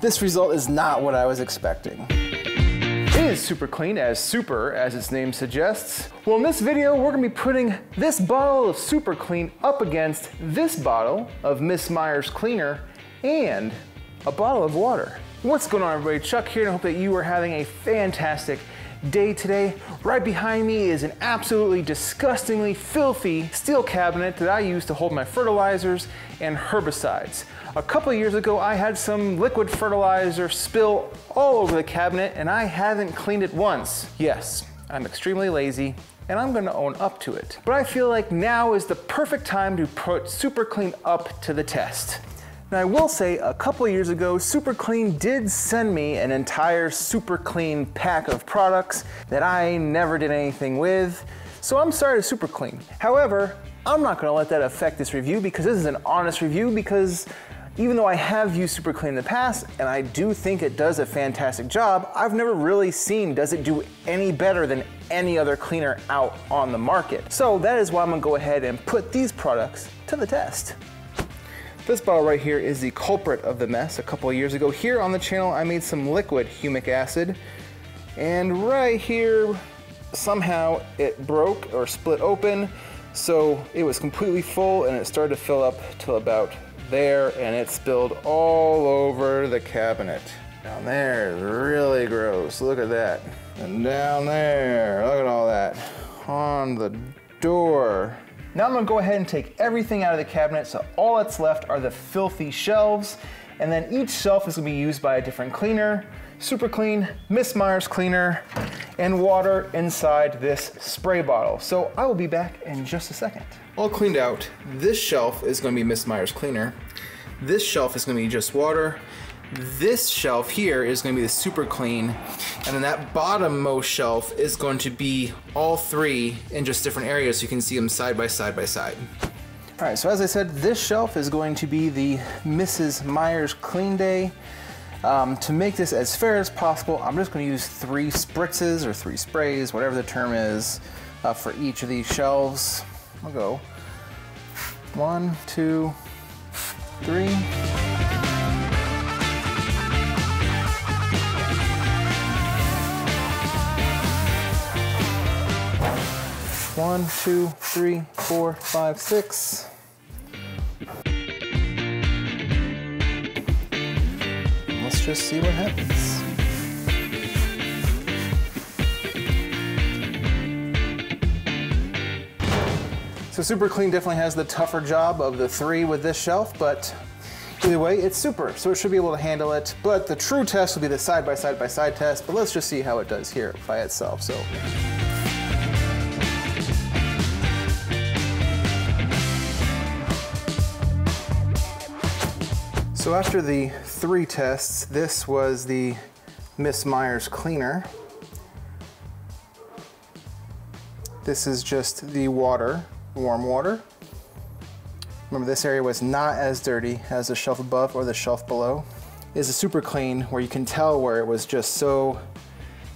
This result is not what I was expecting. It is super clean, as super as its name suggests. Well, in this video, we're gonna be putting this bottle of Super Clean up against this bottle of Miss Meyer's Cleaner and a bottle of water. What's going on everybody? Chuck here and I hope that you are having a fantastic day today. Right behind me is an absolutely disgustingly filthy steel cabinet that I use to hold my fertilizers and herbicides. A couple years ago, I had some liquid fertilizer spill all over the cabinet and I haven't cleaned it once. Yes, I'm extremely lazy and I'm gonna own up to it. But I feel like now is the perfect time to put Super Clean up to the test. Now I will say a couple years ago, Super Clean did send me an entire Super Clean pack of products that I never did anything with. So I'm sorry to Super Clean. However, I'm not gonna let that affect this review because this is an honest review because even though I have used Super Clean in the past, and I do think it does a fantastic job, I've never really seen does it do any better than any other cleaner out on the market. So that is why I'm gonna go ahead and put these products to the test. This bottle right here is the culprit of the mess a couple of years ago. Here on the channel, I made some liquid humic acid, and right here, somehow it broke or split open, so it was completely full and it started to fill up till about there and it spilled all over the cabinet. Down there is really gross. Look at that. And down there, look at all that. On the door. Now I'm gonna go ahead and take everything out of the cabinet so all that's left are the filthy shelves and then each shelf is gonna be used by a different cleaner. Super Clean, Miss Meyer's cleaner, and water inside this spray bottle. So I will be back in just a second. All cleaned out, this shelf is gonna be Miss Meyer's cleaner. This shelf is gonna be just water. This shelf here is gonna be the super clean. And then that bottom most shelf is going to be all three in just different areas so you can see them side by side by side. All right, so as I said, this shelf is going to be the Mrs. Meyer's Clean Day. Um, to make this as fair as possible, I'm just going to use three spritzes or three sprays, whatever the term is, uh, for each of these shelves. I'll go one, two, three. One, two, three, four, five, six. Let's just see what happens. So Super Clean definitely has the tougher job of the three with this shelf, but either way, it's super, so it should be able to handle it. But the true test will be the side by side by side test, but let's just see how it does here by itself. So. So after the three tests, this was the Miss Meyer's cleaner. This is just the water, warm water. Remember this area was not as dirty as the shelf above or the shelf below. Is a super clean where you can tell where it was just so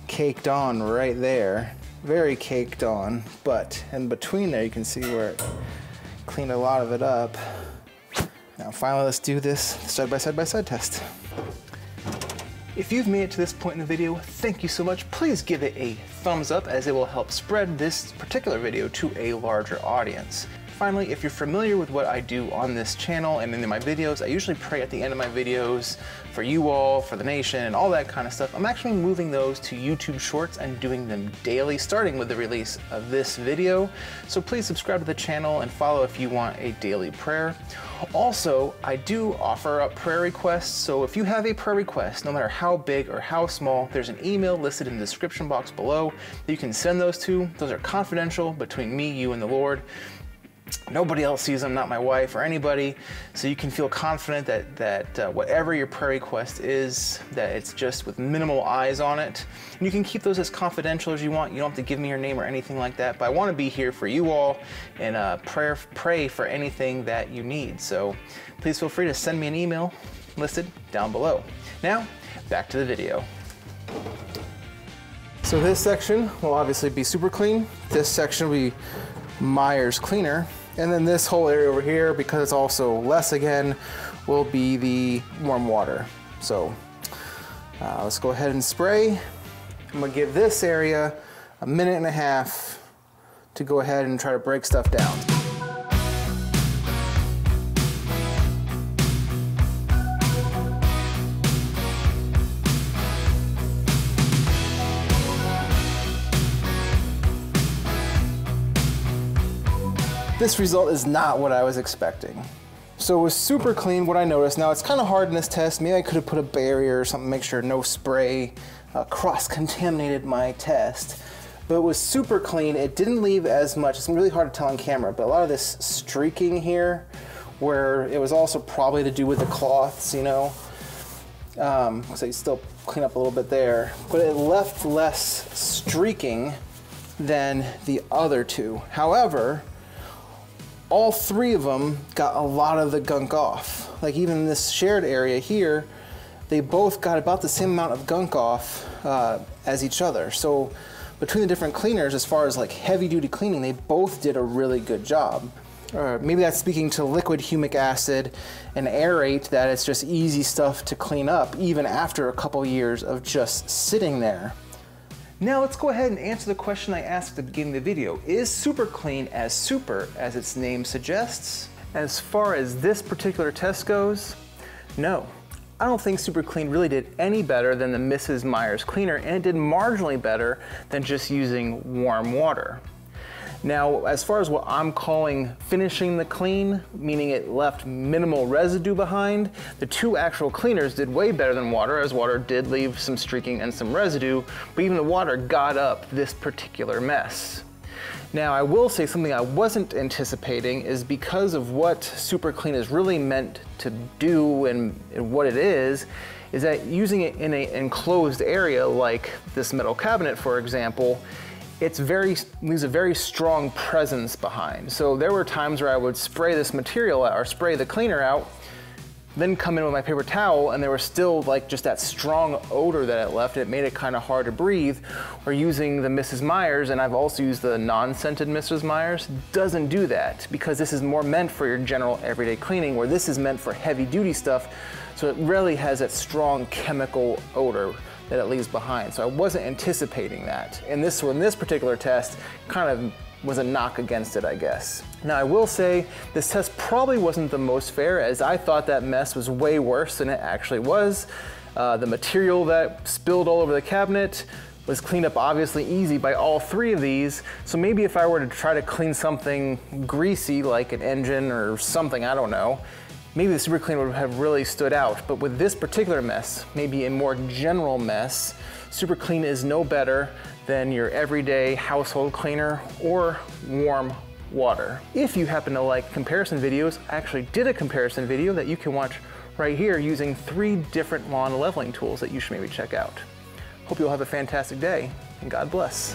caked on right there. Very caked on, but in between there you can see where it cleaned a lot of it up. Now finally, let's do this side by side by side test. If you've made it to this point in the video, thank you so much. Please give it a thumbs up as it will help spread this particular video to a larger audience. Finally, if you're familiar with what I do on this channel and in my videos, I usually pray at the end of my videos for you all, for the nation, and all that kind of stuff. I'm actually moving those to YouTube Shorts and doing them daily, starting with the release of this video. So please subscribe to the channel and follow if you want a daily prayer. Also, I do offer up prayer requests, so if you have a prayer request, no matter how big or how small, there's an email listed in the description box below that you can send those to. Those are confidential between me, you, and the Lord. Nobody else sees them, not my wife or anybody. So you can feel confident that, that uh, whatever your prayer request is, that it's just with minimal eyes on it. And you can keep those as confidential as you want. You don't have to give me your name or anything like that. But I want to be here for you all and uh, pray for anything that you need. So please feel free to send me an email listed down below. Now, back to the video. So this section will obviously be super clean. This section will be Meyer's cleaner. And then this whole area over here, because it's also less again, will be the warm water. So Uh, let's go ahead and spray. I'm gonna give this area a minute and a half to go ahead and try to break stuff down. This result is not what I was expecting. So it was super clean, what I noticed. Now it's kind of hard in this test. Maybe I could have put a barrier or something, make sure no spray uh, cross-contaminated my test. But it was super clean. It didn't leave as much. It's really hard to tell on camera, but a lot of this streaking here, where it was also probably to do with the cloths, you know. Um, so you still clean up a little bit there, but it left less streaking than the other two. However, all three of them got a lot of the gunk off. Like even this shared area here, they both got about the same amount of gunk off uh, as each other. So between the different cleaners, as far as like heavy duty cleaning, they both did a really good job. Or maybe that's speaking to liquid humic acid and aerate that it's just easy stuff to clean up even after a couple years of just sitting there. Now let's go ahead and answer the question I asked at the beginning of the video. Is Super Clean as super as its name suggests? As far as this particular test goes, no. I don't think Super Clean really did any better than the Mrs. Meyer's cleaner and it did marginally better than just using warm water. Now, as far as what I'm calling finishing the clean, meaning it left minimal residue behind, the two actual cleaners did way better than water, as water did leave some streaking and some residue, but even the water got up this particular mess. Now, I will say something I wasn't anticipating is because of what Super Clean is really meant to do and, what it is, is that using it in an enclosed area like this metal cabinet, for example, it's very leaves a very strong presence behind. So there were times where I would spray this material out or spray the cleaner out, then come in with my paper towel and there was still like just that strong odor that it left. It made it kind of hard to breathe. Or using the Mrs. Meyer's, and I've also used the non-scented Mrs. Meyer's, doesn't do that because this is more meant for your general everyday cleaning where this is meant for heavy duty stuff. So it really has that strong chemical odor that it leaves behind. So I wasn't anticipating that. And this one, this particular test kind of was a knock against it, I guess. Now I will say this test probably wasn't the most fair as I thought that mess was way worse than it actually was. Uh, the material that spilled all over the cabinet was cleaned up obviously easy by all three of these. So maybe if I were to try to clean something greasy like an engine or something, I don't know, maybe the super clean would have really stood out. But with this particular mess, maybe a more general mess, super clean is no better than your everyday household cleaner or warm water. If you happen to like comparison videos, I actually did a comparison video that you can watch right here using three different lawn leveling tools that you should maybe check out. Hope you'll have a fantastic day and God bless.